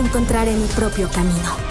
encontraré mi propio camino.